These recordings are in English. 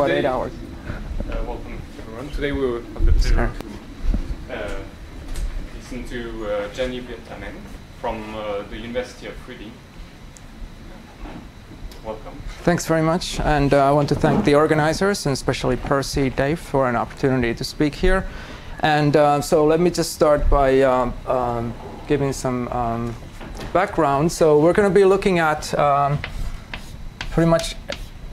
about Today- eight hours. Uh, welcome, everyone. Today we will have the pleasure to uh, listen to uh, Jani Virtanen from uh, the University of Reading. Welcome. Thanks very much. And uh, I want to thank the organizers, and especially Percy, Deift, for an opportunity to speak here. And uh, so let me just start by um, um, giving some um, background. So we're going to be looking at um, pretty much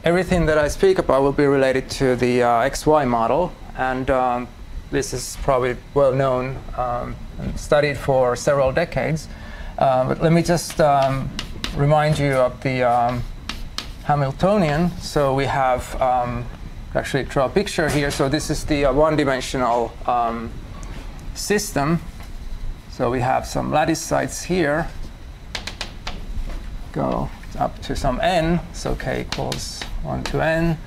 everything that I speak about will be related to the uh, XY model. And um, this is probably well known um, and studied for several decades. Uh, but let me just um, remind you of the um, Hamiltonian. So we have um, actually draw a picture here. So this is the uh, one-dimensional um, system. So we have some lattice sites here. Go up to some n. So k equals 1 to n.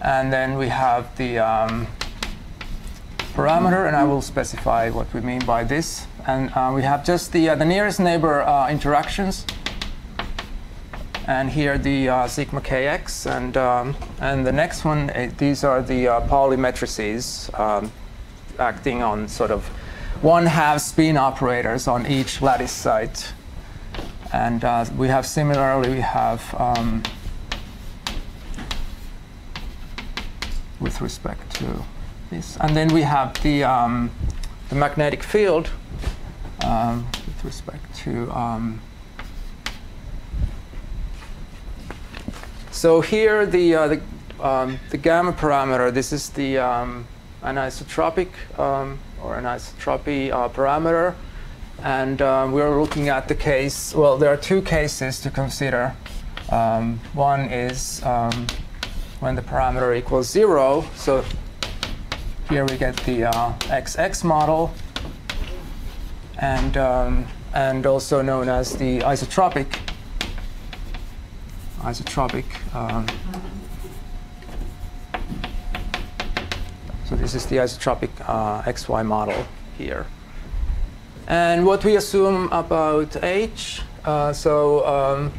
And then we have the um, parameter, and I will specify what we mean by this. And uh, we have just the, uh, the nearest neighbor uh, interactions and here the uh, sigma kx, and um, and the next one, uh, these are the uh, Pauli matrices um, acting on sort of one half spin operators on each lattice site, and uh, we have similarly we have um, with respect to this, and then we have the um, the magnetic field um, with respect to um, So here, the, uh, the, um, the gamma parameter, this is the um, anisotropic um, or anisotropy uh, parameter. And um, we're looking at the case, well, there are two cases to consider. One is when the parameter equals zero. So here we get the uh, XX model, and, um, and also known as the isotropic isotropic. Um, so this is the isotropic uh, XY model here. And what we assume about H, uh, so, um,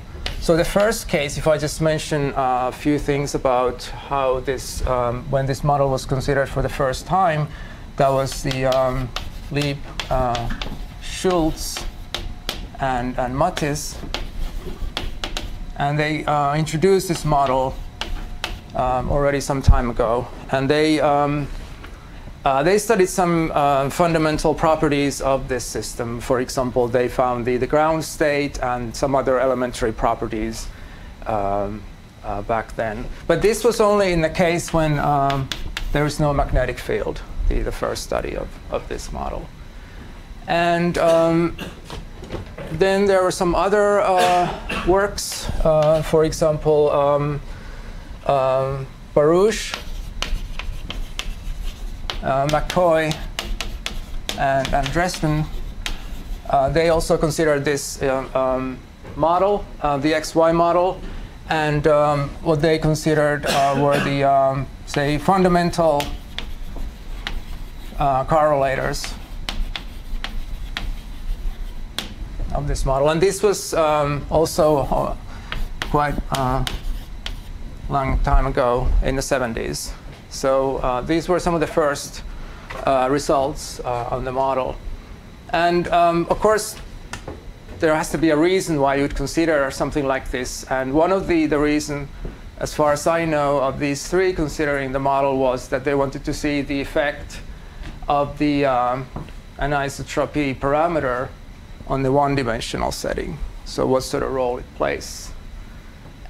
so the first case, if I just mention uh, a few things about how this, um, when this model was considered for the first time, that was the um, Lieb, uh, Schultz, and, and Mattis and they uh, introduced this model um, already some time ago. And they, um, uh, they studied some uh, fundamental properties of this system. For example, they found the, the ground state and some other elementary properties um, uh, back then. But this was only in the case when um, there is no magnetic field, the, the first study of, of this model. And um, then there were some other uh, works, uh, for example, um, um, Barouch, uh, McCoy, and, and Dresden. Uh, they also considered this um, model, uh, the XY model, and um, what they considered uh, were the, um, say, fundamental correlators of this model. And this was um, also uh, quite a uh, long time ago in the 70s. So uh, these were some of the first uh, results uh, on the model. And um, of course, there has to be a reason why you'd consider something like this. And one of the, the reason, as far as I know, of these three considering the model was that they wanted to see the effect of the um, anisotropy parameter on the one-dimensional setting. So what sort of role it plays.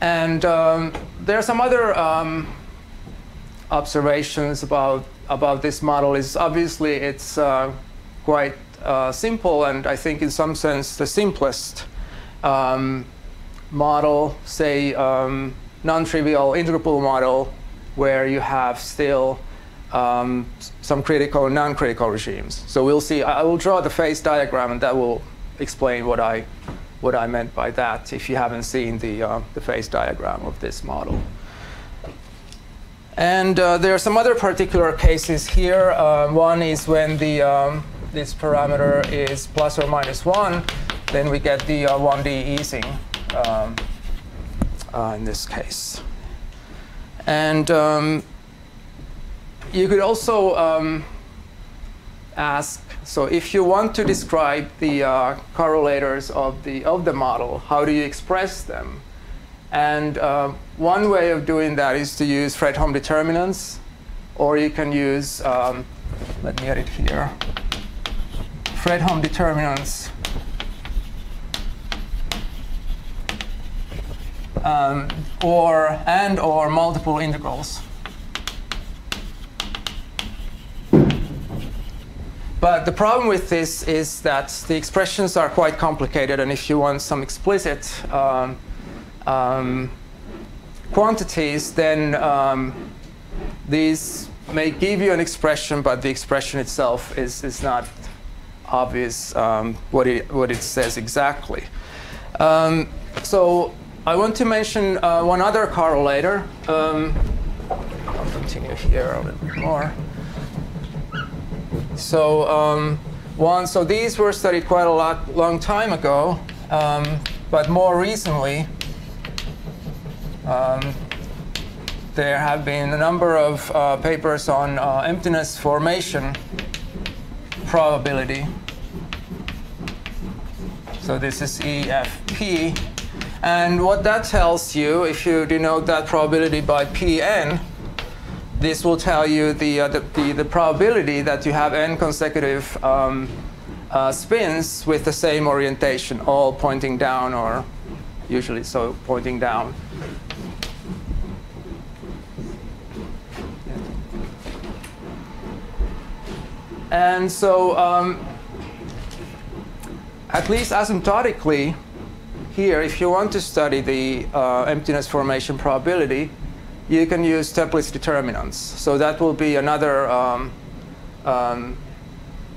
And um, there are some other um, observations about, about this model. Is obviously it's uh, quite uh, simple, and I think in some sense the simplest um, model, say um, non-trivial integrable model, where you have still um, some critical and non-critical regimes. So we'll see. I will draw the phase diagram, and that will explain what I, what I meant by that if you haven't seen the, uh, the phase diagram of this model. And uh, there are some other particular cases here. Uh, one is when the, um, this parameter is plus or minus 1, then we get the 1D Ising um, in this case. And um, you could also um, ask, so if you want to describe the uh, correlators of the, of the model, how do you express them? And uh, one way of doing that is to use Fredholm determinants, or you can use, um, let me get it here, Fredholm determinants um, or and or multiple integrals. But the problem with this is that the expressions are quite complicated, and if you want some explicit um, um, quantities, then um, these may give you an expression, but the expression itself is, is not obvious um, what, it, what it says exactly. Um, so I want to mention uh, one other correlator. Um, I'll continue here a little bit more. So um, one, so these were studied quite a lot, long time ago, um, but more recently, um, there have been a number of uh, papers on uh, emptiness formation probability. So this is EFP. And what that tells you, if you denote that probability by Pn, this will tell you the, uh, the, the, the, probability that you have n consecutive um, uh, spins with the same orientation, all pointing down or usually so pointing down. And so um, at least asymptotically, here, if you want to study the uh, emptiness formation probability, you can use Toeplitz determinants. So that will be another um, um,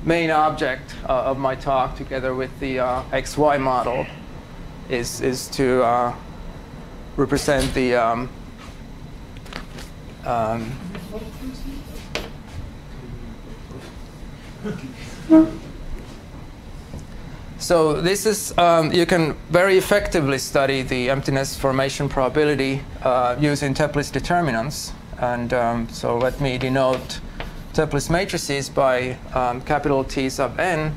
main object uh, of my talk together with the uh, XY model is, is to uh, represent the um, um so this is, um, you can very effectively study the emptiness formation probability uh, using Toeplitz determinants. And um, so let me denote Toeplitz matrices by um, capital T sub n.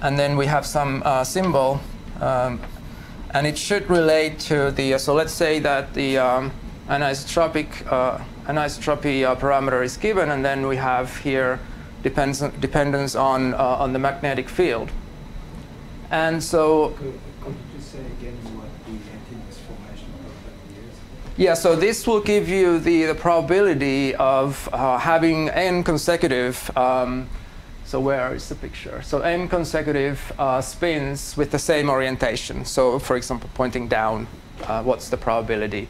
And then we have some uh, symbol. Um, and it should relate to the, uh, so let's say that the um, anisotropic, uh, anisotropy uh, parameter is given. And then we have here depends, dependence on, uh, on the magnetic field. And so. Could, could you just say again what the emptiness formation is? Yeah, so this will give you the, the probability of uh, having n consecutive. Um, so where is the picture? So n consecutive uh, spins with the same orientation. So for example, pointing down, uh, what's the probability?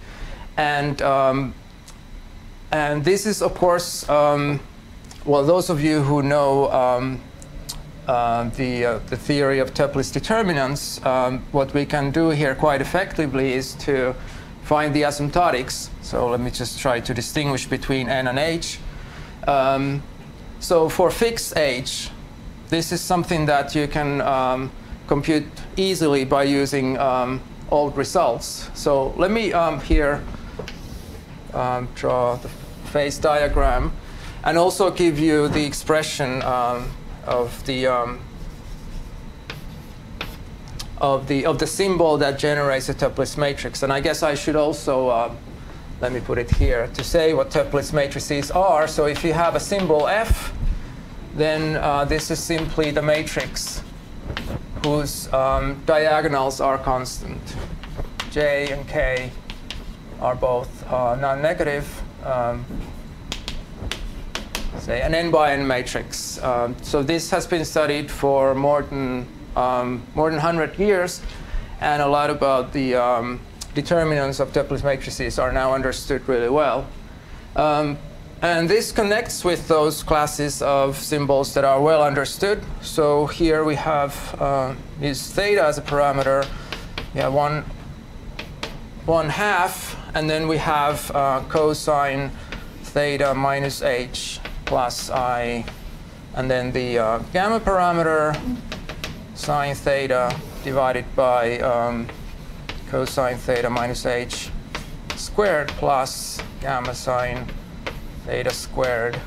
And um, and this is of course, um, well, those of you who know um, uh, the, uh, the theory of Toeplitz determinants, um, what we can do here quite effectively is to find the asymptotics. So let me just try to distinguish between n and h. Um, so for fixed h, this is something that you can um, compute easily by using um, old results. So let me um, here draw the phase diagram and also give you the expression of the um, of the of the symbol that generates a Toeplitz matrix. And I guess I should also uh, let me put it here to say what Toeplitz matrices are. So if you have a symbol F, then uh, this is simply the matrix whose um, diagonals are constant. J and K are both uh, non-negative. Um, say, an n by n matrix. Um, so this has been studied for more than, um, more than 100 years, and a lot about the um, determinants of Toeplitz matrices are now understood really well. Um, and this connects with those classes of symbols that are well understood. So here we have uh, theta as a parameter, yeah, one, one half, and then we have uh, cosine theta minus h plus i, and then the uh, gamma parameter sine theta divided by um, cosine theta minus h squared plus gamma sine theta squared.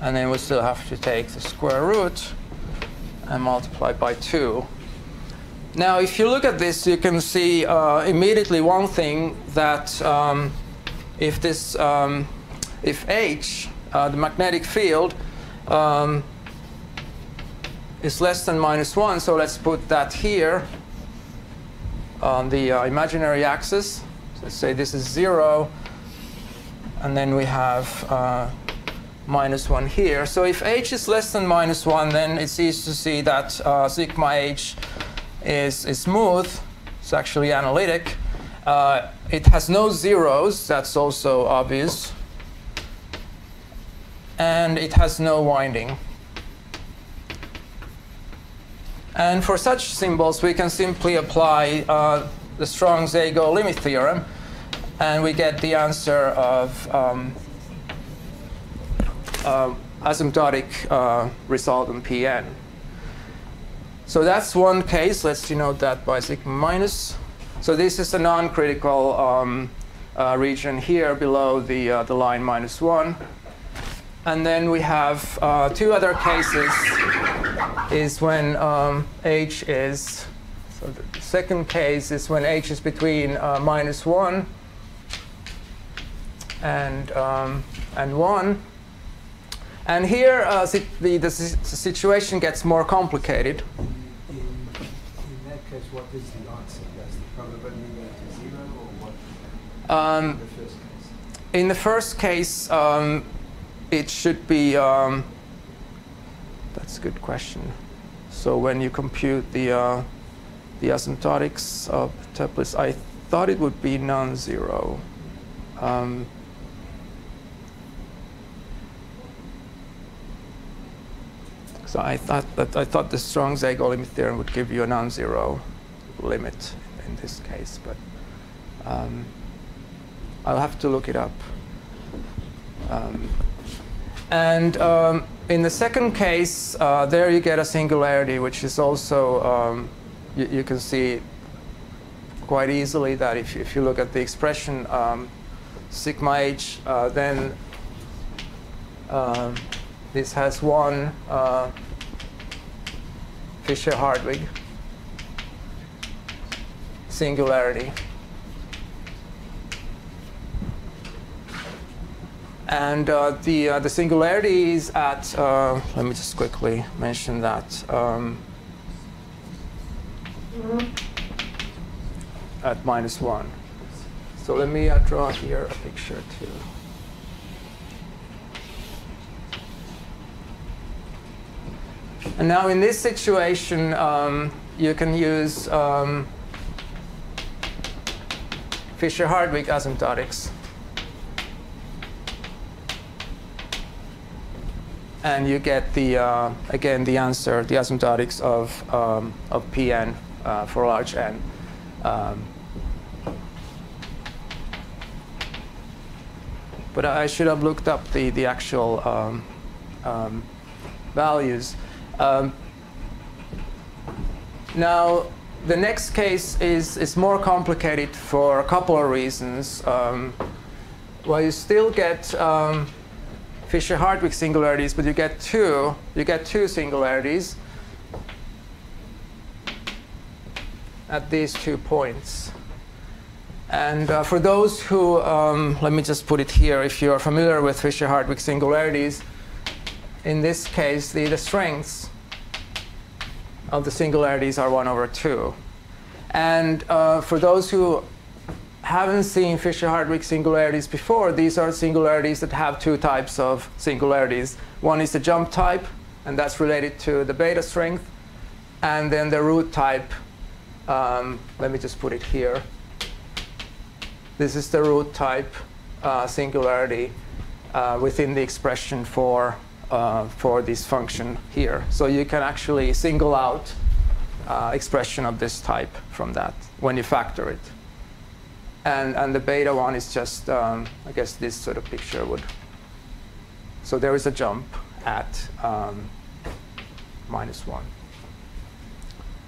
And then we still have to take the square root and multiply by 2. Now, if you look at this, you can see uh, immediately one thing that um, if this, um, if H, uh, the magnetic field, um, is less than minus 1, so let's put that here on the uh, imaginary axis. So let's say this is 0, and then we have uh, minus 1 here. So if h is less than minus 1, then it's easy to see that uh, sigma h is, is smooth. It's actually analytic. Uh, it has no zeros. That's also obvious. And it has no winding. And for such symbols, we can simply apply uh, the Strong-Szegő limit theorem, and we get the answer of um, uh, asymptotic uh, result in Pn. So that's one case. Let's denote that by sigma minus. So this is a non-critical um, uh, region here below the, uh, the line minus 1. And then we have uh, two other cases is when um, h is, so the second case is when h is between uh, minus 1 and, um, and 1. And here uh, the, the, the, situation gets more complicated. In, in that case, what is the answer? Does the probability go to zero or what? Um, in the first case? In the first case, um, it should be, um, that's a good question. So when you compute the, uh, the asymptotics of Toeplitz, I thought it would be non-zero. Um, so I thought that I thought the Strong-Szegő limit theorem would give you a non-zero limit in this case, but um, I'll have to look it up. Um, and um, in the second case, uh, there you get a singularity, which is also, um, you, you, can see quite easily that if, if you look at the expression um, sigma h, uh, then um, this has one uh, Fisher-Hartwig singularity. And uh, the, uh, the singularity is at, uh, let me just quickly mention that, um, at minus 1. So let me uh, draw here a picture too. And now in this situation, um, you can use um, Fisher-Hartwig asymptotics. And you get the uh, again the answer, the asymptotics of um, of Pn uh, for large n. Um, but I should have looked up the the actual um, um values. Um, now the next case is is more complicated for a couple of reasons. Um, well, you still get Fisher-Hartwig singularities, but you get two. You get two singularities at these two points. And uh, for those who, um, let me just put it here, if you're familiar with Fisher-Hartwig singularities, in this case, the, the strengths of the singularities are 1 over 2. And uh, for those who haven't seen Fisher-Hartwig singularities before, these are singularities that have two types of singularities. One is the jump type, and that's related to the beta strength. And then the root type, um, let me just put it here. This is the root type uh, singularity uh, within the expression for, uh, for this function here. So you can actually single out uh, expression of this type from that when you factor it. And, and the beta one is just, um, I guess this sort of picture would. So there is a jump at um, minus 1.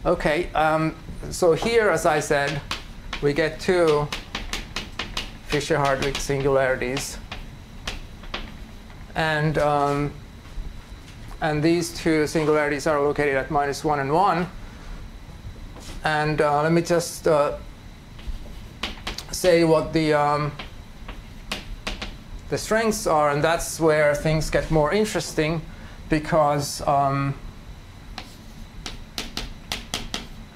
OK, um, so here, as I said, we get two Fisher-Hartwig singularities. And um, and these two singularities are located at minus 1 and 1. And uh, let me just uh, say what the, um, the strengths are, and that's where things get more interesting because um,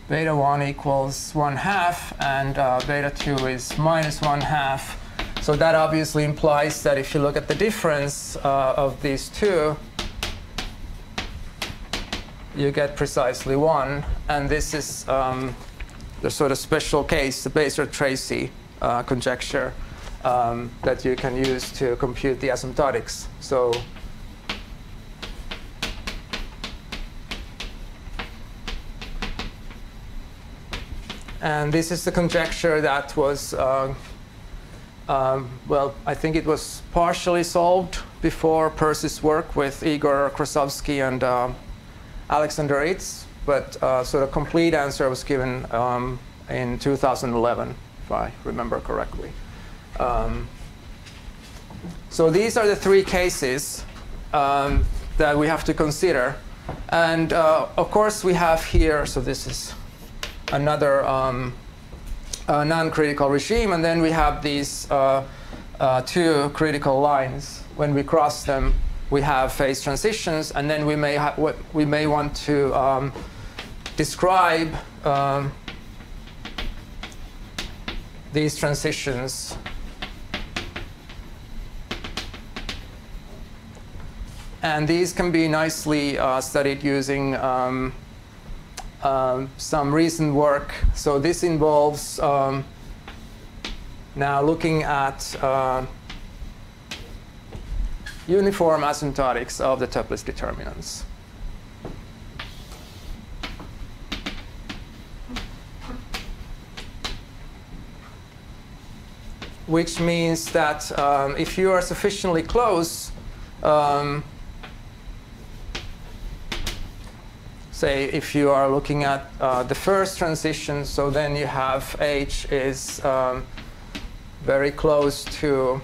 beta 1 equals 1 half, and uh, beta 2 is minus 1 half. So that obviously implies that if you look at the difference uh, of these two, you get precisely 1. And this is um, the sort of special case, the Basor-Tracy uh, conjecture um, that you can use to compute the asymptotics. So And this is the conjecture that was, uh, um, well, I think it was partially solved before Percy's work with Igor Krasovsky and uh, Alexander Its, but uh, sort of complete answer was given um, in 2011, I remember correctly. Um, so these are the three cases um, that we have to consider. And uh, of course, we have here, so this is another um, non-critical regime, and then we have these uh, uh, two critical lines. When we cross them, we have phase transitions, and then we may have. we may want to um, describe um, these transitions. And these can be nicely uh, studied using um, um, some recent work. So this involves um, now looking at uh, uniform asymptotics of the Toeplitz determinants. Which means that um, if you are sufficiently close, um, say if you are looking at uh, the first transition, so then you have H is um, very close to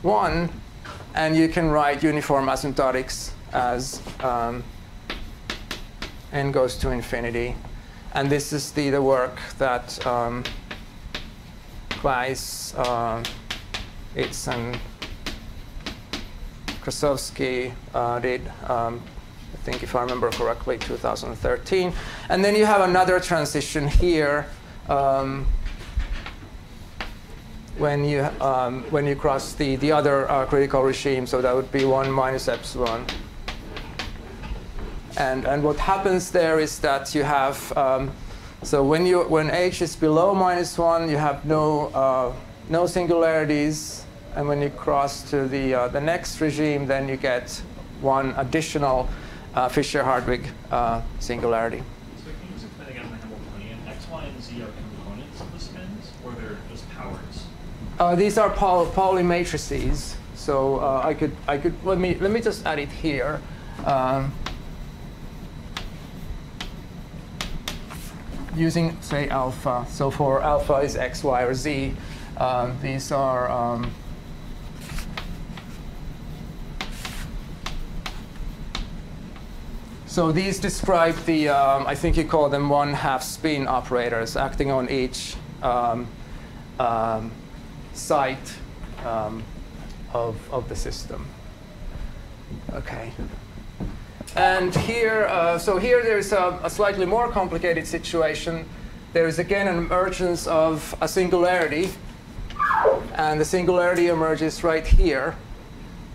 1, and you can write uniform asymptotics as um, n goes to infinity. And this is the, the work that um, Claeys, uh, and Krasovsky uh, did, um, I think if I remember correctly, 2013. And then you have another transition here um, when you um, when you cross the the other uh, critical regime. So that would be one minus epsilon. And and what happens there is that you have um, so when you when h is below minus one, you have no uh, no singularities and when you cross to the, uh, the next regime, then you get one additional uh, Fisher-Hartwig uh, singularity. So can you explain again the Hamiltonian? X, Y, and Z are components of the spins, or they're just powers? Uh, these are Pauli, Pauli matrices. So uh, I could, I could let me let me just add it here. Um, using say alpha. So for alpha is x, y, or z. Um, these are um, So these describe the, um, I think you call them one-half spin operators acting on each um, um, site um, of, of the system. Okay. And here, uh, so here there's a, a, slightly more complicated situation. There is again an emergence of a singularity. And the singularity emerges right here.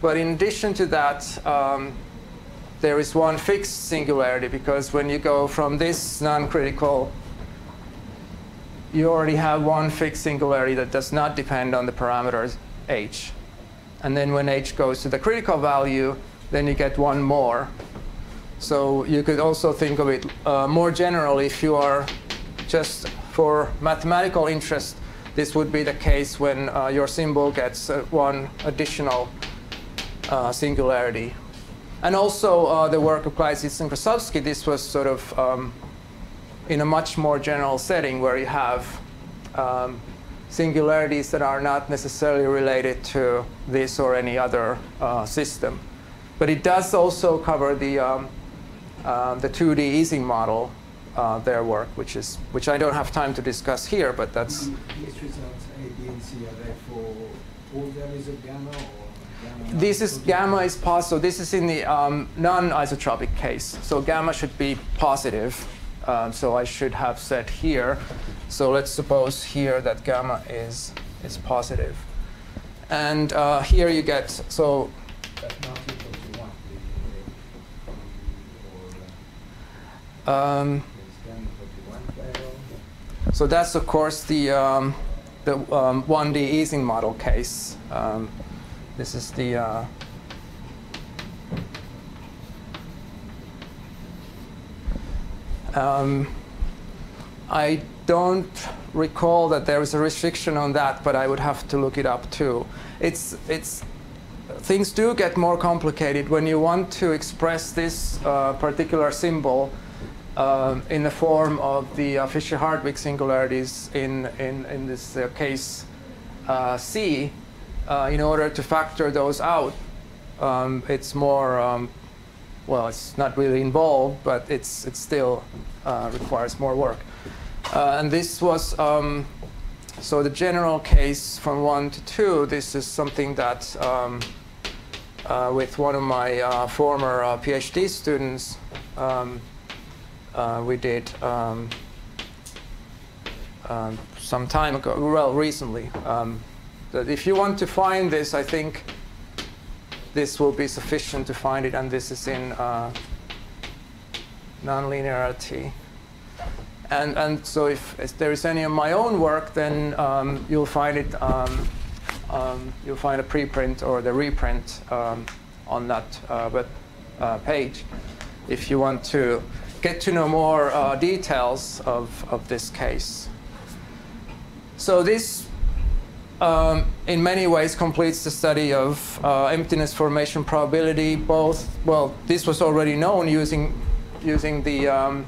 But in addition to that, um, there is one fixed singularity because when you go from this non-critical, you already have one fixed singularity that does not depend on the parameters h. And then when h goes to the critical value, then you get one more. So you could also think of it uh, more generally if you are just for mathematical interest, this would be the case when uh, your symbol gets uh, one additional uh, singularity and also uh, the work of Claeys Its and Krasovsky, this was sort of um, in a much more general setting where you have um, singularities that are not necessarily related to this or any other uh, system. But it does also cover the, um, uh, the 2D Ising model, uh, their work, which, is, which I don't have time to discuss here, but that's... These results, A, B, and C, are they for all values of gamma or gamma? This is gamma is positive. So this is in the um, non-isotropic case. So gamma should be positive. Um, so I should have said here. So let's suppose here that gamma is is positive. And uh, here you get so But not equal to one, the- or uh, um, so that's of course the um, the um, 1D Ising model case. Um, this is the uh, Um, I don't recall that there is a restriction on that, but I would have to look it up too. It's, it's, things do get more complicated when you want to express this uh, particular symbol um, in the form of the Fisher-Hartwig singularities in, in, in this uh, case uh, C. Uh, in order to factor those out, um, it's more um, well, it's not really involved, but it's, it still requires more work. And this was, um, so the general case from one to two, this is something that um, uh, with one of my uh, former uh, PhD students, um, uh, we did um, um, some time ago, well, recently. Um, that if you want to find this, I think this will be sufficient to find it, and this is in uh, nonlinearity. And, and so if, if there is any of my own work, then um, you'll find it, um, um, you'll find a preprint or the reprint um, on that uh, web uh, page if you want to get to know more uh, details of, of this case. So this um, in many ways completes the study of uh, emptiness formation probability. Both, well, this was already known using, using the um,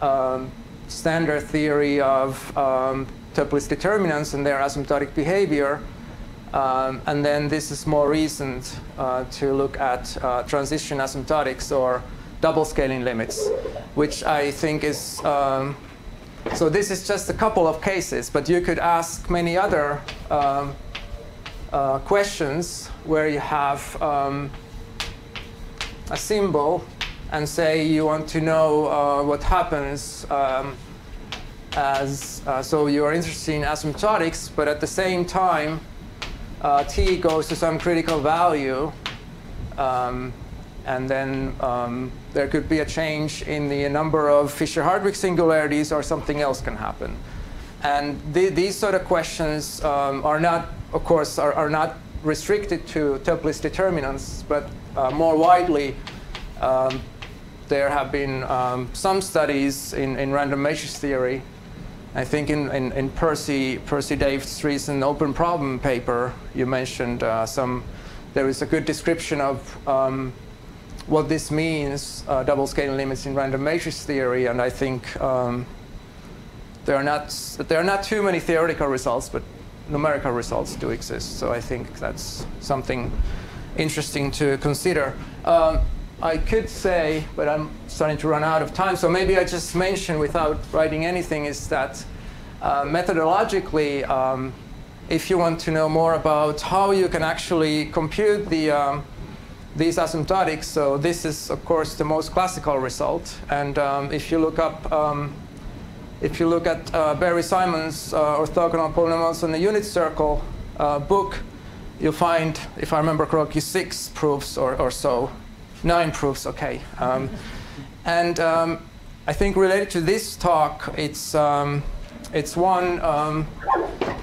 um, standard theory of um, Toeplitz determinants and their asymptotic behavior. Um, and then this is more recent uh, to look at uh, transition asymptotics or double scaling limits, which I think is um, so this is just a couple of cases, but you could ask many other um, uh, questions where you have um, a symbol and say you want to know uh, what happens um, as, uh, so you're interested in asymptotics, but at the same time, uh, t goes to some critical value, um, and then um, there could be a change in the number of Fisher-Hartwig singularities or something else can happen. And the, these sort of questions um, are not, of course, are, are not restricted to Toeplitz determinants, but uh, more widely, um, there have been um, some studies in, in random matrix theory. I think in, in, in Percy, Percy Deift's recent open problem paper, you mentioned uh, some, there is a good description of um, what this means, uh, double scaling limits in random matrix theory, and I think um, there are not there are not too many theoretical results, but numerical results do exist. So I think that's something interesting to consider. Um, I could say, but I'm starting to run out of time, so maybe I just mention without writing anything is that uh, methodologically, um, if you want to know more about how you can actually compute the um, these asymptotics. So this is, of course, the most classical result. And um, if you look up, um, if you look at uh, Barry Simon's uh, orthogonal polynomials on the unit circle uh, book, you'll find, if I remember correctly, six proofs or, or so, nine proofs, okay. Um, and um, I think related to this talk, it's, um, it's one um,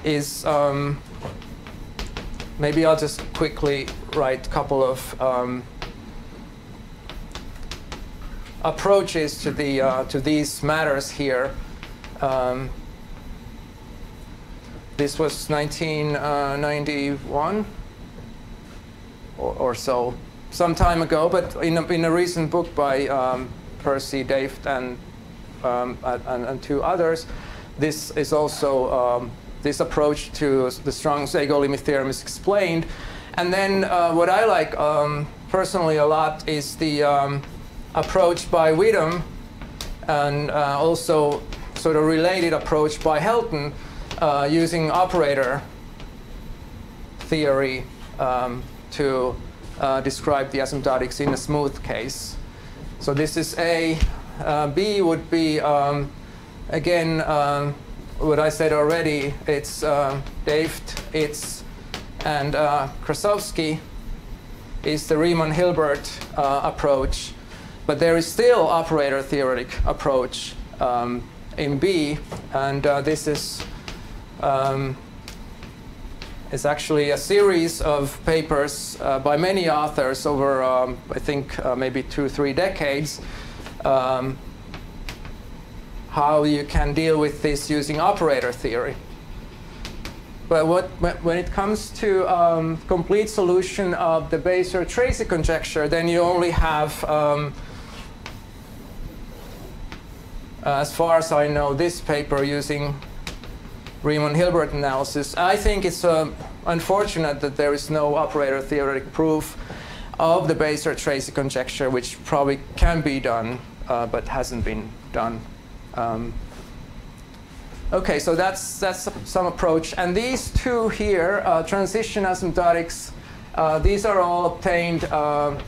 is maybe I'll just quickly write a couple of um, approaches to the uh, to these matters here. Um, this was 1991 or, or, so, some time ago, but in a, in a recent book by um, Percy Deift and, um, and, and two others, this is also um, this approach to the Strong-Szegő limit theorem is explained. And then uh, what I like um, personally a lot is the um, approach by Widom and uh, also sort of related approach by Helton uh, using operator theory um, to uh, describe the asymptotics in a smooth case. So this is A. Uh, B would be, um, again, um, what I said already. It's uh, Deift, Its, and uh, Krasovsky is the Riemann-Hilbert uh, approach. But there is still operator theoretic approach um, in B, and uh, this is um, actually a series of papers uh, by many authors over, um, I think, uh, maybe two, three decades, um, how you can deal with this using operator theory. But what, when it comes to um, complete solution of the Basor-Tracy conjecture, then you only have, um, as far as I know, this paper using Riemann-Hilbert analysis. I think it's uh, unfortunate that there is no operator theoretic proof of the Basor-Tracy conjecture, which probably can be done, uh, but hasn't been done. Um, okay, so that's, that's some approach. And these two here, uh, transition asymptotics, uh, these are all obtained uh,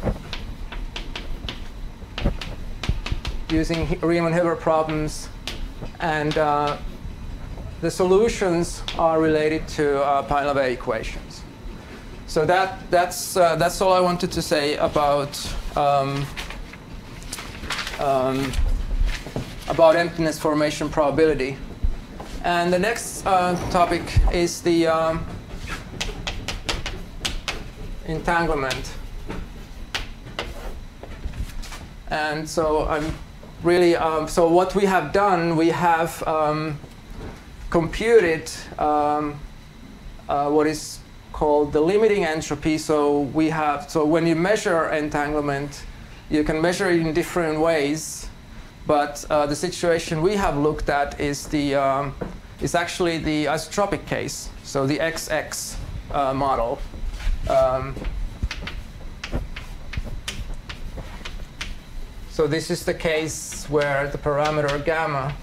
using Riemann-Hilbert problems. And uh, the solutions are related to uh, Painlevé equations. So that, that's, uh, that's all I wanted to say about, um, um, about emptiness formation probability. And the next uh, topic is the um, entanglement. And so I'm really, um, so what we have done, we have um, computed um, uh, what is called the limiting entropy. So we have, so when you measure entanglement, you can measure it in different ways. But uh, the situation we have looked at is the um, is actually the isotropic case. So the XX uh, model. Um, so this is the case where the parameter gamma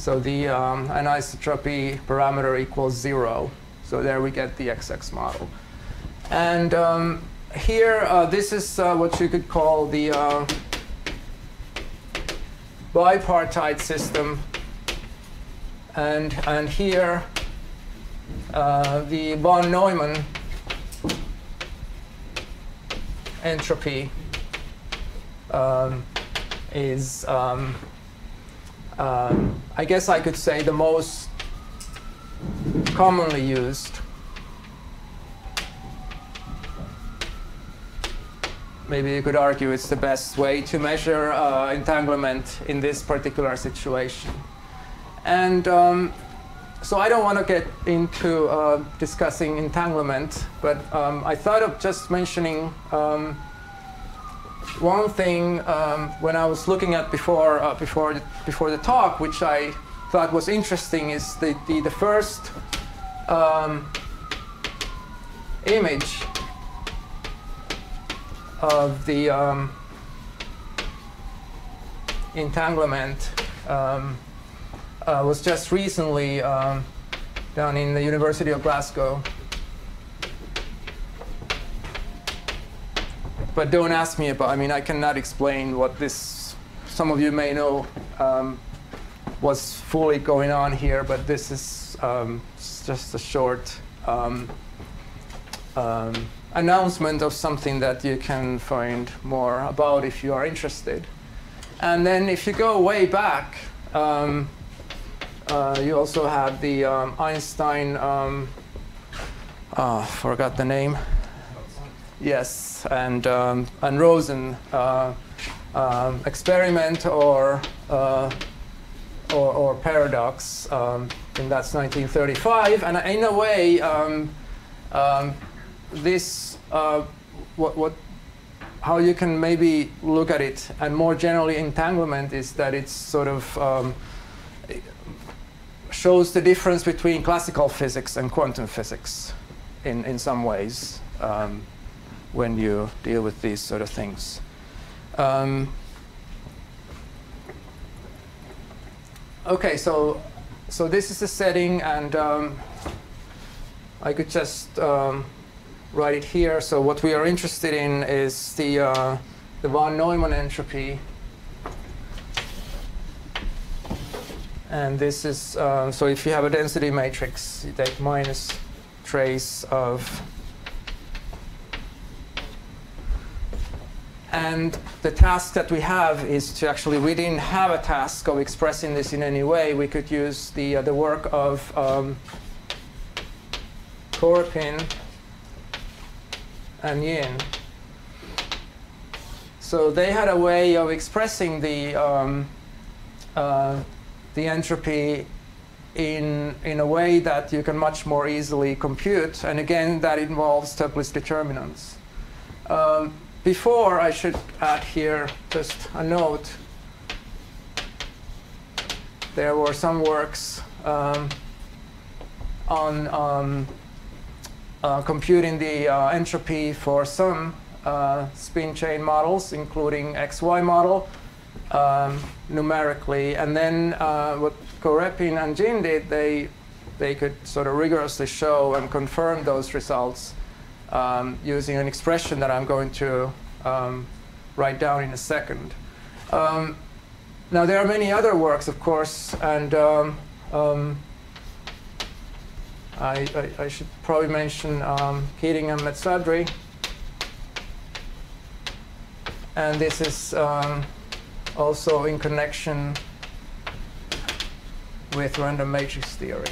so the um, anisotropy parameter equals zero. So there we get the XX model. And um, here, uh, this is uh, what you could call the uh, bipartite system. And, and here, uh, the von Neumann entropy um, is um, um, I guess I could say the most commonly used. Maybe you could argue it's the best way to measure uh, entanglement in this particular situation. And um, so I don't want to get into uh, discussing entanglement, but um, I thought of just mentioning um, one thing um, when I was looking at before uh, before the, before the talk, which I thought was interesting, is the the, the first um, image of the um, entanglement um, uh, was just recently um, done in the University of Glasgow. but don't ask me about. I mean, I cannot explain what this. Some of you may know um, what's fully going on here, but this is um, just a short um, announcement of something that you can find more about if you are interested. And then, if you go way back, um, uh, you also have the um, Einstein. oh, forgot the name. Yes, and um, and Rosen uh, um, experiment or, uh, or, or paradox, um, and that's 1935. And in a way, um, um, this uh, what what how you can maybe look at it, and more generally entanglement is that it's sort of um, shows the difference between classical physics and quantum physics in, in some ways um, when you deal with these sort of things. Um, okay, so so this is the setting, and um, I could just um, write it here. So what we are interested in is the uh, the von Neumann entropy And this is, uh, so if you have a density matrix, you take minus trace of, and the task that we have is to actually, we didn't have a task of expressing this in any way. We could use the, uh, the work of um, and Yin. So they had a way of expressing the um, uh, the entropy in, in a way that you can much more easily compute. And again, that involves Toeplitz determinants. Um, before, I should add here just a note. There were some works um, on um, uh, computing the uh, entropy for some uh, spin chain models, including XY model um, numerically. And then uh, what Korepin and Jin did, they, they could sort of rigorously show and confirm those results um, using an expression that I'm going to um, write down in a second. Um, now, there are many other works, of course, and um, um, I, I, I, should probably mention um, Keating and Mezzadri. And this is also in connection with random matrix theory.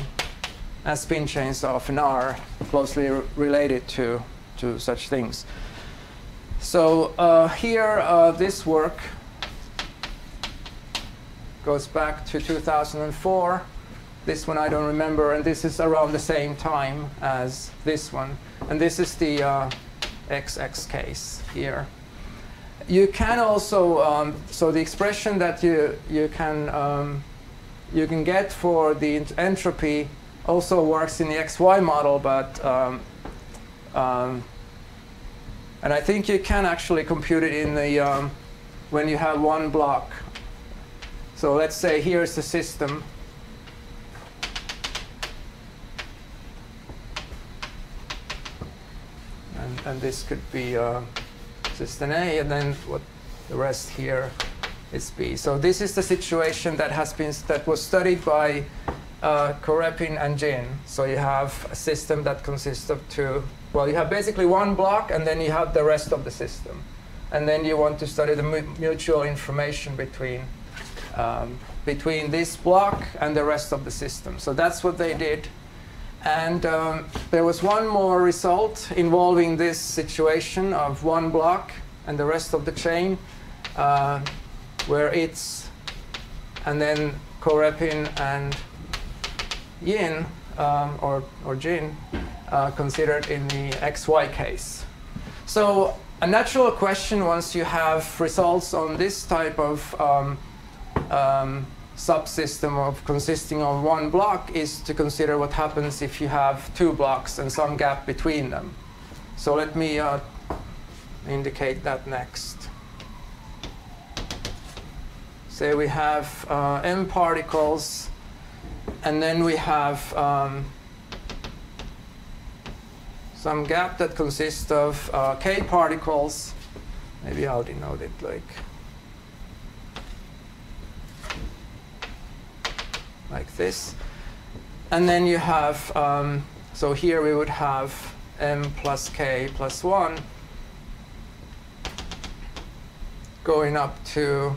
As spin chains often are closely related to, to such things. So uh, here, uh, this work goes back to 2004. This one I don't remember, and this is around the same time as this one. And this is the uh, XX case here you can also, um, so the expression that you, you, can, um, you can get for the entropy also works in the XY model, but, um, um, and I think you can actually compute it in the, um, when you have one block. So let's say here's the system. And, this could be uh, an A, and then what the rest here is B. So this is the situation that has been that was studied by uh, Korepin and Jin. So you have a system that consists of two. Well, you have basically one block, and then you have the rest of the system, and then you want to study the mu mutual information between um, between this block and the rest of the system. So that's what they did. And um, there was one more result involving this situation of one block and the rest of the chain, uh, where it's, and then Korepin and Yin, um, or, or Jin, uh, considered in the XY case. So a natural question once you have results on this type of um, um, subsystem of consisting of one block is to consider what happens if you have two blocks and some gap between them. So let me uh, indicate that next. Say we have uh, m particles, and then we have um, some gap that consists of uh, k particles. Maybe I'll denote it like like this. And then you have, um, so here we would have m plus k plus 1 going up to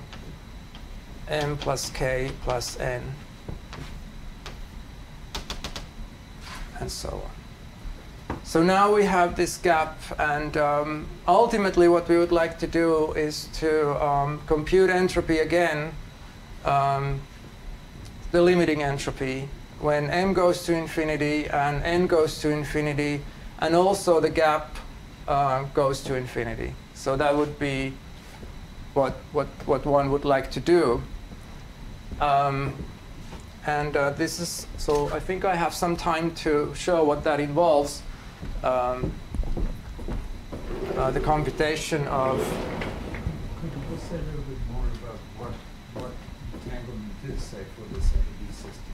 m plus k plus n, and so on. So now we have this gap, and um, ultimately what we would like to do is to um, compute entropy again um, the limiting entropy when m goes to infinity and n goes to infinity, and also the gap uh, goes to infinity. So that would be what, what, what one would like to do. Um, And uh, this is, so I think I have some time to show what that involves. Um, uh, the computation of, Could you just say a little bit more about what, what entanglement is, say, for this AD system?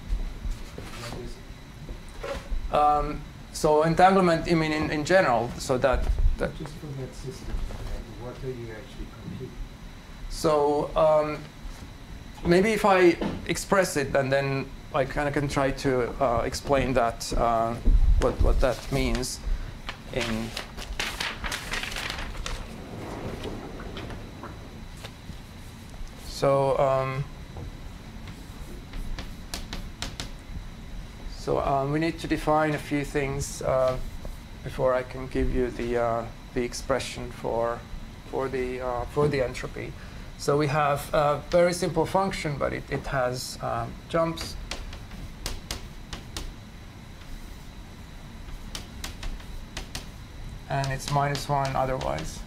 What is it? Um, so entanglement, I mean in, in general, so that, that Just for that system, what are you actually computing? So um, maybe if I express it, and then I kind of can try to uh, explain that uh, what what that means in. So um, so um, we need to define a few things uh, before I can give you the uh, the expression for for the uh, for the entropy. So we have a very simple function, but it, it has um, jumps. And it's minus one otherwise.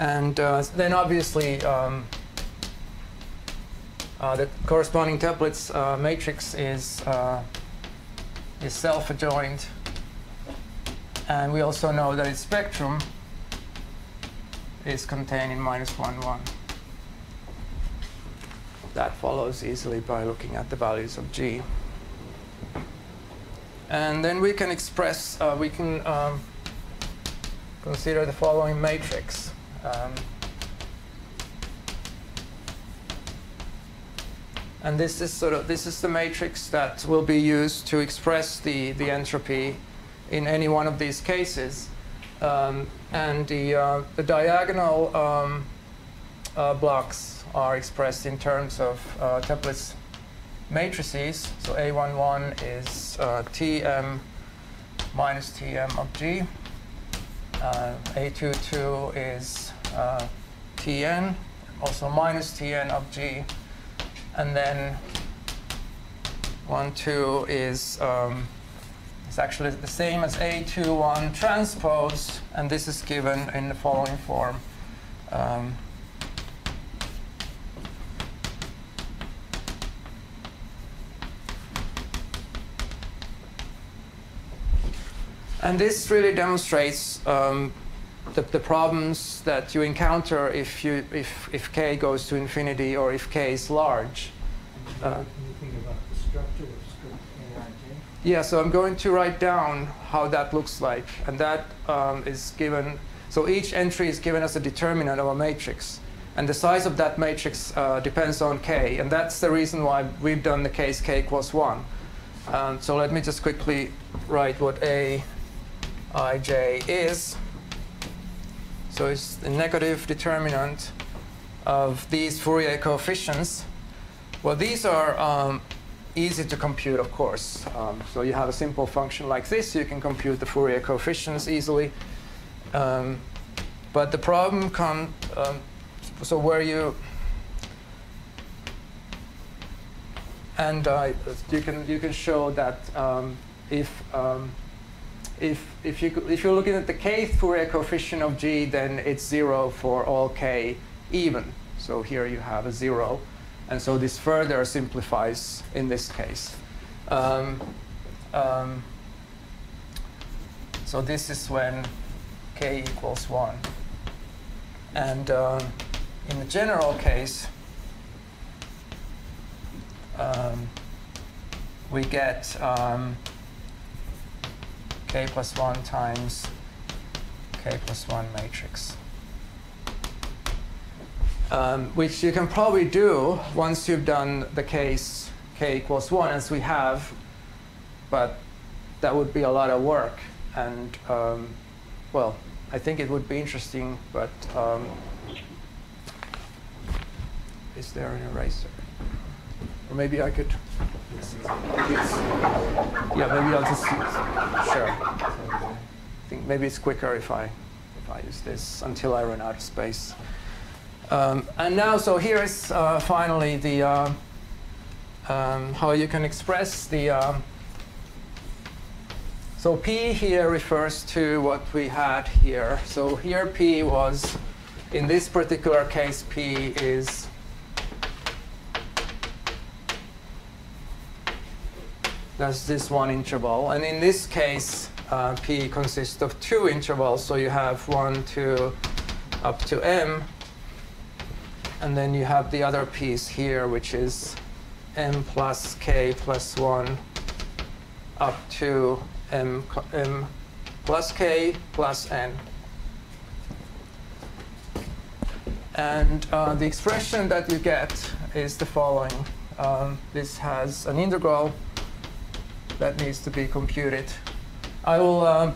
And uh, then obviously um, the corresponding Toeplitz uh, matrix is, uh, is self-adjoint. And we also know that its spectrum is contained in minus 1, 1. That follows easily by looking at the values of g. And then we can express, uh, we can um, consider the following matrix. Um, and this is sort of this is the matrix that will be used to express the, the entropy in any one of these cases. Um, and the, uh, the diagonal um, uh, blocks are expressed in terms of uh, matrices. So A11 is uh, Tm minus Tm of G. Uh, A22 is uh, Tn, also minus Tn of G. And then 1, 2 is um, it's actually the same as A21 transpose, and this is given in the following form. Um, and this really demonstrates um, the, the, problems that you encounter if, you, if, if k goes to infinity or if k is large. Uh, Anything about the structure of script Yeah, so I'm going to write down how that looks like. And that um, is given, so each entry is given as a determinant of a matrix. And the size of that matrix uh, depends on k. And that's the reason why we've done the case k equals 1. Um, so let me just quickly write what a i j is. So it's the negative determinant of these Fourier coefficients. Well, these are um, easy to compute, of course. Um, so you have a simple function like this. You can compute the Fourier coefficients easily. Um, but the problem comes, um, so where you, and uh, you can you can show that um, if um, if if you if you're looking at the kth Fourier coefficient of g, then it's zero for all k even. So here you have a zero. And so this further simplifies in this case. Um, um, so this is when k equals 1. And uh, in the general case, um, we get um, k plus 1 times k plus 1 matrix um, which you can probably do once you've done the case k equals 1, as we have, but that would be a lot of work. And, um, well, I think it would be interesting, but um, is there an eraser? Or maybe I could. Yeah, maybe I'll just sure. I think maybe it's quicker if I if I use this until I run out of space. Um, and now, so here is uh, finally the uh, um, how you can express the. Uh, so P here refers to what we had here. So here P was, in this particular case, P is That's this one interval. And in this case, uh, P consists of two intervals. So you have one to up to M. And then you have the other piece here, which is M plus K plus 1 up to M, M plus K plus N. And uh, the expression that you get is the following. Um, this has an integral that needs to be computed. I will um,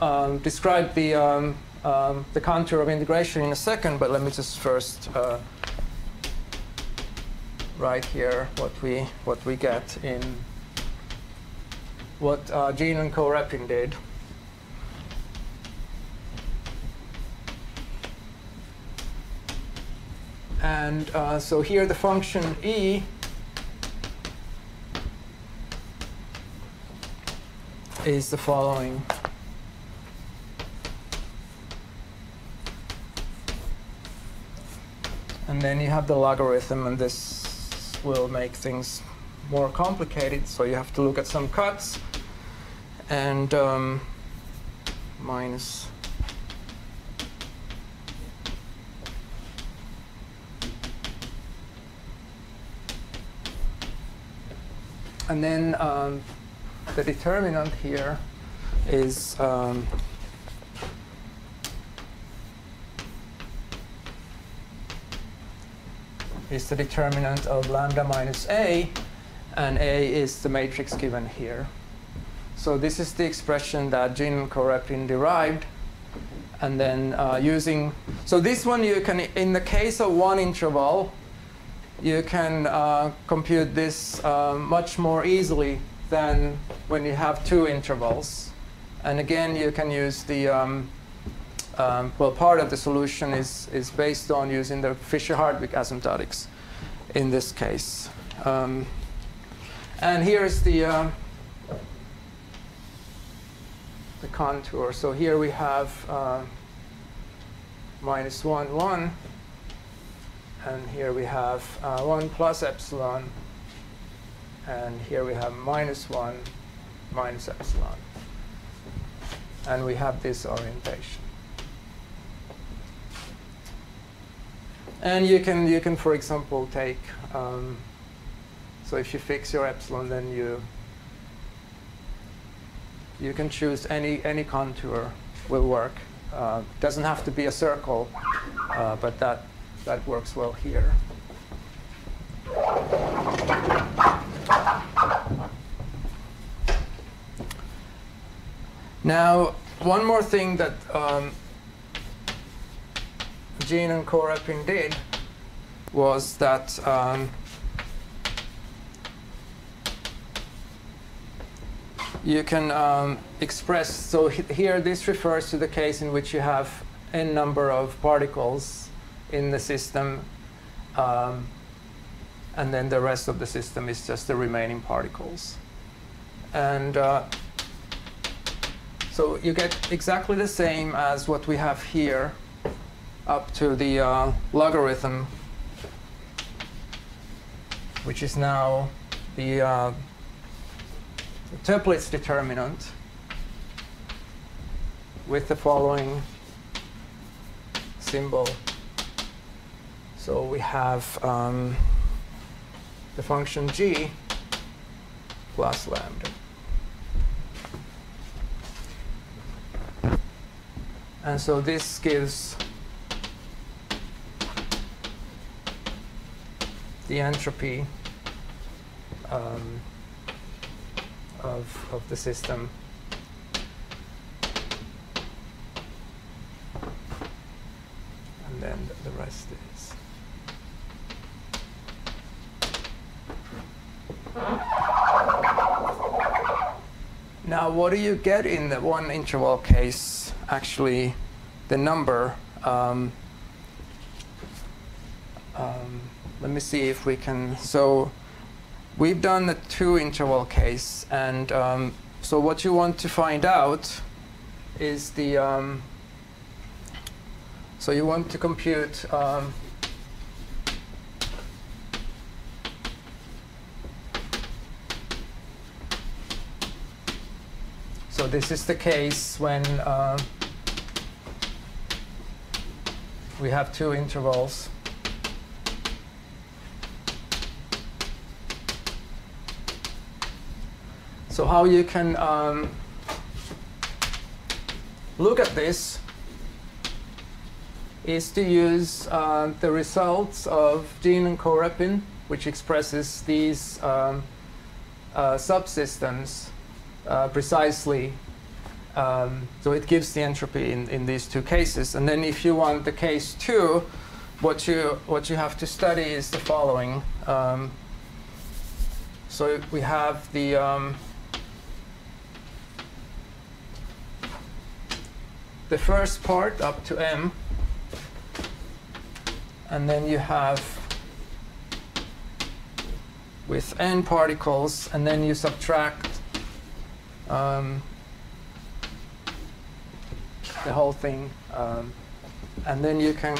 um, describe the, um, um, the contour of integration in a second, but let me just first uh, write here what we, what we get in what uh, Jin and Korepin did. And uh, so here the function e is the following. And then you have the logarithm, and this will make things more complicated. So you have to look at some cuts. And um, minus And then um, the determinant here is um, is the determinant of lambda minus a, and a is the matrix given here. So this is the expression that Jin Korepin derived. And then uh, using, so this one you can, in the case of one interval, you can uh, compute this uh, much more easily than when you have two intervals. And again, you can use the, um, um, well, part of the solution is, is based on using the Fisher-Hartwig asymptotics in this case. Um, and here's the, uh, the contour. So here we have uh, minus 1, 1. And here we have uh, 1 plus epsilon. And here we have minus 1 minus epsilon. And we have this orientation. And you can, you can for example, take, um, so if you fix your epsilon, then you, you can choose any, any contour will work. Uh, doesn't have to be a circle, uh, but that that works well here. Now, one more thing that um, Jin and Korepin did was that um, you can um, express, so here this refers to the case in which you have n number of particles in the system. Um, and then the rest of the system is just the remaining particles. And uh, so you get exactly the same as what we have here up to the uh, logarithm, which is now the, uh, determinant with the following symbol so we have um, the function g plus lambda. And so this gives the entropy um, of, of the system. And then the rest is. Now, what do you get in the one interval case? Actually, the number. Um, um, let me see if we can. So, we've done the two interval case, and um, so what you want to find out is the. Um, so you want to compute So this is the case when uh, we have two intervals. So how you can um, look at this is to use uh, the results of Dean and Korepin, which expresses these um, uh, subsystems uh, precisely. Um, so it gives the entropy in, in these two cases. And then if you want the case two, what you, what you have to study is the following. Um, so we have the um, the first part up to m, and then you have with n particles, and then you subtract um, the whole thing, um, and then you can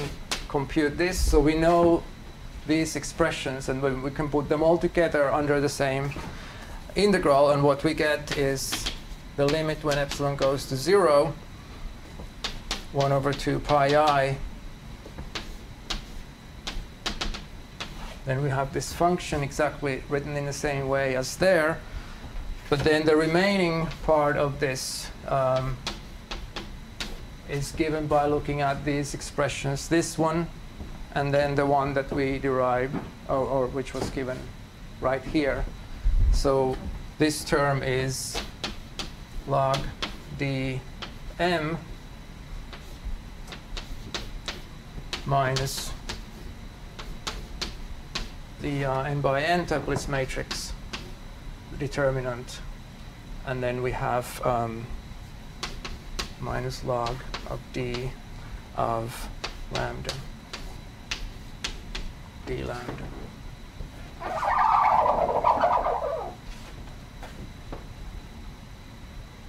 compute this. So we know these expressions, and we, we can put them all together under the same integral, and what we get is the limit when epsilon goes to zero 1 over 2 pi i. Then we have this function exactly written in the same way as there. But then the remaining part of this um, is given by looking at these expressions, this one, and then the one that we derived, or, or which was given right here. So this term is log dm minus the uh, n by n Toeplitz matrix determinant. And then we have um, minus log of d of lambda, d lambda.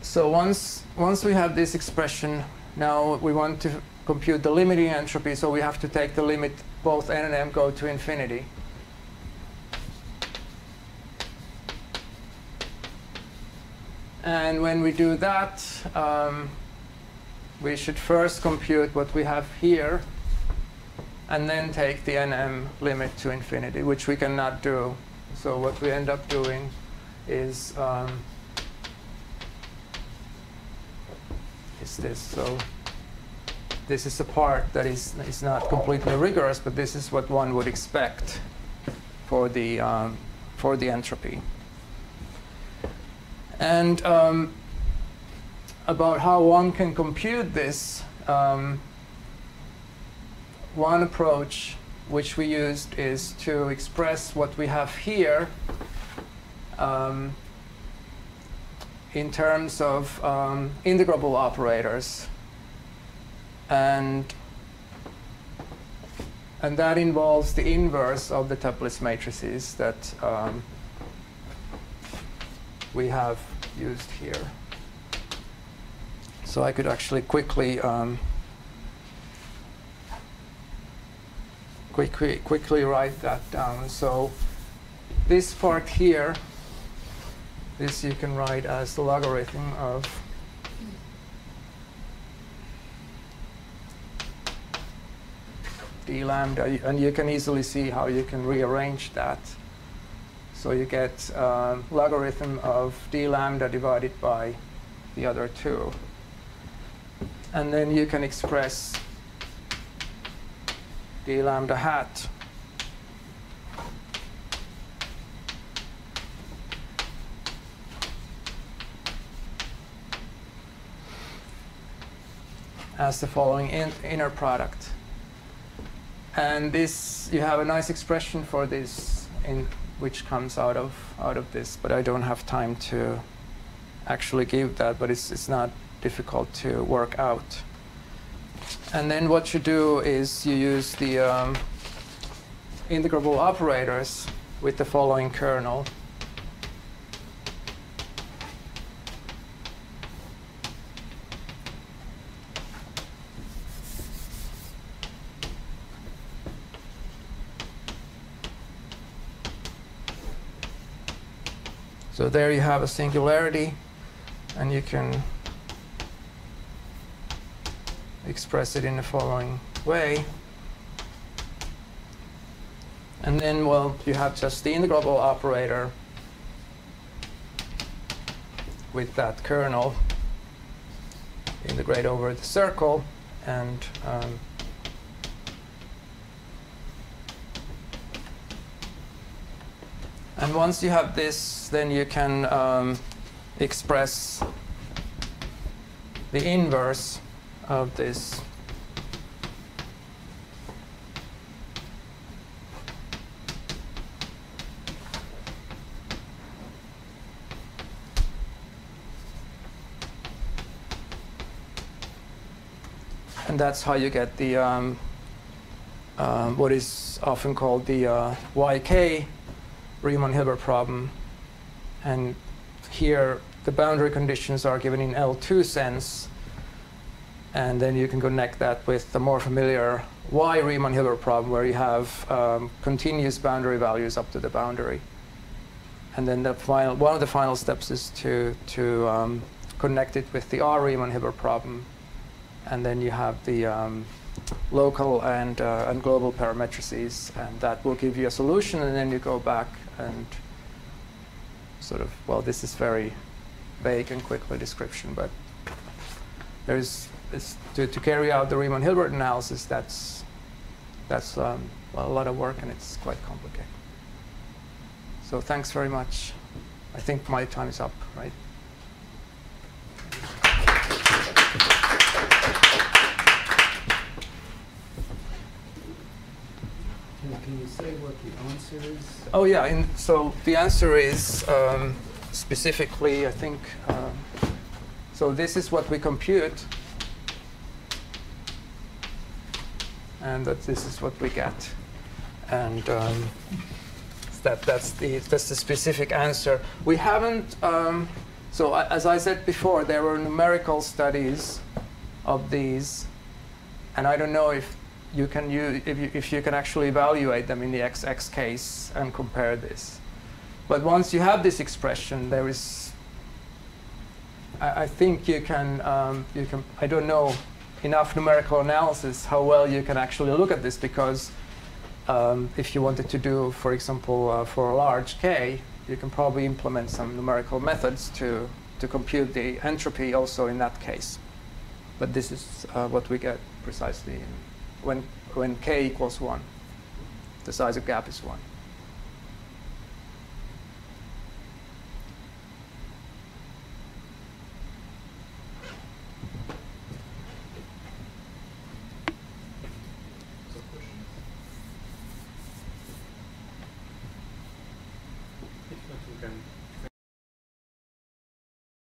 So once, once we have this expression, now we want to compute the limiting entropy, so we have to take the limit both n and m go to infinity. And when we do that, um, we should first compute what we have here, and then take the nm limit to infinity, which we cannot do. So what we end up doing is um, is this. So this is a part that is, is not completely rigorous, but this is what one would expect for the, um, for the entropy. And um, about how one can compute this, um, one approach which we used is to express what we have here um, in terms of um, integrable operators. And and that involves the inverse of the Toeplitz matrices that um, we have used here. So I could actually quickly um, quickly quickly write that down. So this part here, this you can write as the logarithm of d lambda, and you can easily see how you can rearrange that. So you get uh, logarithm of d lambda divided by the other two. And then you can express d lambda hat as the following in inner product. And this, you have a nice expression for this, in which comes out of out of this. But I don't have time to actually give that. But it's it's not difficult to work out. And then what you do is you use the um, integrable operators with the following kernel. So there you have a singularity. And you can express it in the following way. And then, well, you have just the integrable operator with that kernel integrate over the circle and um, and once you have this then you can um, express the inverse of this. And that's how you get the um, um, what is often called the uh, YK Riemann-Hilbert problem. And here the boundary conditions are given in L2 sense, and then you can connect that with the more familiar Y Riemann-Hilbert problem, where you have um, continuous boundary values up to the boundary. And then the final, one of the final steps is to, to um, connect it with the R Riemann-Hilbert problem, and then you have the um, local and, uh, and global parametrices, and that will give you a solution, and then you go back and sort of, well, this is very vague and quickly description, but there's, to, to carry out the Riemann-Hilbert analysis, that's, that's um, well, a lot of work, and it's quite complicated. So thanks very much. I think my time is up, right? Can you say what the answer is? Oh yeah, and so the answer is um, specifically, I think, um, so this is what we compute, and that this is what we get, and um, that that's the that's the specific answer. We haven't. Um, so as I said before, there were numerical studies of these, and I don't know if you can use, if you, if you can actually evaluate them in the XX case and compare this. But once you have this expression, there is, I, I think you can, um, you can, I don't know enough numerical analysis how well you can actually look at this because um, if you wanted to do, for example, uh, for a large K, you can probably implement some numerical methods to, to compute the entropy also in that case. But this is uh, what we get precisely when, when k equals 1. The size of gap is 1.